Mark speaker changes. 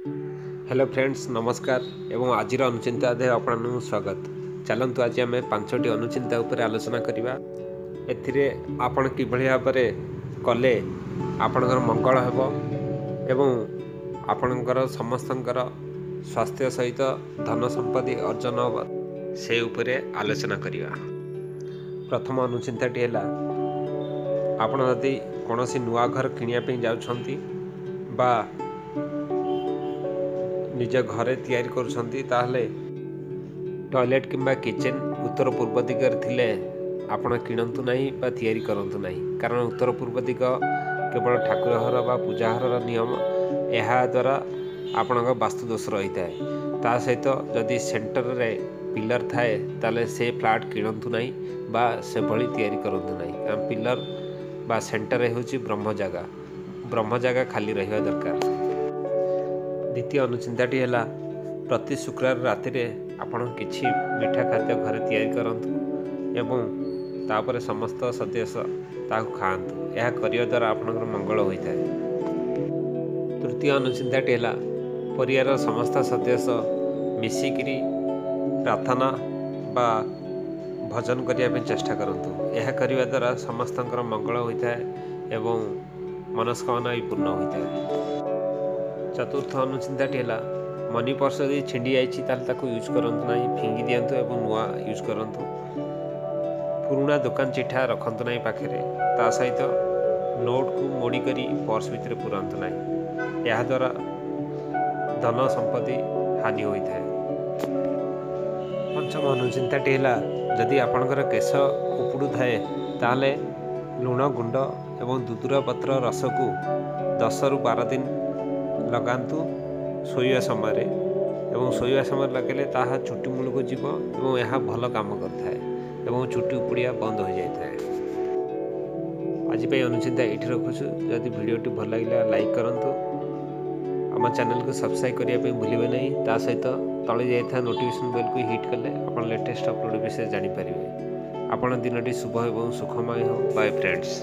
Speaker 1: Hello friends ନମସ୍କାର ଏବଂ ଆଜିର ଅନୁଚିନ୍ତା ଅଧ୍ୟାୟ ଆପଣମାନଙ୍କୁ ସ୍ୱାଗତ ଚାଲନ୍ତୁ ଆଜି ଆମେ ପାଞ୍ଚଟି ଅନୁଚିନ୍ତା ଉପରେ ଆଲୋଚନା କରିବା ଏଥିରେ ଆପଣ କିଭଳି ଭାବରେ କଲେ ଆପଣଙ୍କର ମଙ୍ଗଳ ହେବ ଏବଂ ଆପଣଙ୍କର ସମସ୍ତଙ୍କର ସ୍ୱାସ୍ଥ୍ୟ ସହିତ ଧନ ସମ୍ପତ୍ତି ଅର୍ଜନ ହେବ ସେ ଉପରେ ଆଲୋଚନା କରିବା ପ୍ରଥମ ଅନୁଚିନ୍ତାଟି ହେଲା ଆପଣ ଯଦି କୌଣସି ନୂଆ ଘର କିଣିବା ପାଇଁ ଯାଉଛନ୍ତି ବା ନିଜ ଘରେ ତିଆରି କରୁଛନ୍ତି ତାହେଲେ ଟଏଲେଟ୍ କିମ୍ବା କିଚେନ୍ ଉତ୍ତର ପୂର୍ବ ଦିଗରେ ଥିଲେ ଆପଣ କିଣନ୍ତୁ ନାହିଁ ବା ତିଆରି କରନ୍ତୁ ନାହିଁ। କାରଣ ଉତ୍ତର ପୂର୍ବ ଦିଗ କେବଳ ଠାକୁର ଘର ବା ପୂଜା ଘରର ନିୟମ ଏହା ଦ୍ୱାରା ଆପଣଙ୍କ ବାସ୍ତୁ ଦୋଷ ରହିଥାଏ। ତା ସହିତ ଯଦି ସେଣ୍ଟରରେ ପିଲର ଥାଏ ତାହେଲେ ସେ ଫ୍ଲାଟ୍ କିଣନ୍ତୁ ନାହିଁ ବା ସେଭଳି ତିଆରି କରନ୍ତୁ ନାହିଁ। କାରଣ ପିଲର ବା ସେଣ୍ଟର ହେଉଛି ବ୍ରହ୍ମ ଜାଗା ବ୍ରହ୍ମ ଜାଗା ଖାଲି ରହିବା ଦରକାର। ଦ୍ୱିତୀୟ ଅନୁଚିନ୍ତାଟି ହେଲା ପ୍ରତି ଶୁକ୍ରବାର ରାତିରେ ଆପଣ କିଛି ମିଠା ଖାଦ୍ୟ ଘରେ ତିଆରି କରନ୍ତୁ ଏବଂ ତାପରେ ସମସ୍ତ ସଦସ୍ୟ ତାହାକୁ ଖାଆନ୍ତୁ। ଏହା କରିବା ଦ୍ୱାରା ଆପଣଙ୍କର ମଙ୍ଗଳ ହୋଇଥାଏ। ତୃତୀୟ ଅନୁଚିନ୍ତାଟି ହେଲା ପରିବାରର ସମସ୍ତ ସଦସ୍ୟ ମିଶିକିରି ପ୍ରାର୍ଥନା ବା ଭଜନ କରିବା ପାଇଁ ଚେଷ୍ଟା କରନ୍ତୁ। ଏହା କରିବା ଦ୍ୱାରା ସମସ୍ତଙ୍କର ମଙ୍ଗଳ ହୋଇଥାଏ ଏବଂ ମନସ୍କାମନା ବି ପୂର୍ଣ୍ଣ ହୋଇଥାଏ। ଚତୁର୍ଥ ଅନୁଚିନ୍ତାଟି ହେଲା ମନି ପର୍ସ ଯଦି ଛିଣ୍ଡି ଯାଇଛି ତାହେଲେ ତାକୁ ୟୁଜ୍ କରନ୍ତୁ ନାହିଁ ଫିଙ୍ଗି ଦିଅନ୍ତୁ ଏବଂ ନୂଆ ୟୁଜ୍ କରନ୍ତୁ। ପୁରୁଣା ଦୋକାନ ଚିଠା ରଖନ୍ତୁ ନାହିଁ ପାଖରେ ତା ସହିତ ନୋଟ୍କୁ ମୋଡ଼ି କରି ପର୍ସ ଭିତରେ ପୁରାନ୍ତୁ ନାହିଁ। ଏହାଦ୍ୱାରା ଧନ ସମ୍ପତ୍ତି ହାନି ହୋଇଥାଏ। ପଞ୍ଚମ ଅନୁଚିନ୍ତାଟି ହେଲା ଯଦି ଆପଣଙ୍କର କେଶ ଉପୁଡ଼ୁଥାଏ ତାହେଲେ ଲୁଣ ଗୁଣ୍ଡ ଏବଂ ଦୁଦୁରା ପତ୍ର ରସକୁ ଦଶରୁ ବାର ଦିନ ଲଗାନ୍ତୁ ଶୋଇବା ସମୟରେ ଏବଂ ଶୋଇବା ସମୟରେ ଲଗାଇଲେ ତାହା ଚୁଟି ମୂଳକୁ ଯିବ ଏବଂ ଏହା ଭଲ କାମ କରିଥାଏ ଏବଂ ଚୁଟି ଉପୁଡ଼ିବା ବନ୍ଦ ହୋଇଯାଇଥାଏ। ଆଜି ପାଇଁ ଅନୁଚିନ୍ତା ଏଇଠି ରଖୁଛୁ। ଯଦି ଭିଡ଼ିଓଟି ଭଲ ଲାଗିଲା ଲାଇକ୍ କରନ୍ତୁ। ଆମ ଚ୍ୟାନେଲକୁ ସବସ୍କ୍ରାଇବ୍ କରିବା ପାଇଁ ଭୁଲିବେ ନାହିଁ। ତା ସହିତ ତଳେ ଯାଇଥିବା ନୋଟିଫିକେସନ୍ ବେଲ୍କୁ ହିଟ୍ କଲେ ଆପଣ ଲେଟେଷ୍ଟ ଅପଲୋଡ଼ ବିଷୟରେ ଜାଣିପାରିବେ। ଆପଣ ଦିନଟି ଶୁଭ ଏବଂ ସୁଖମୟ ହେଉ। Bye friends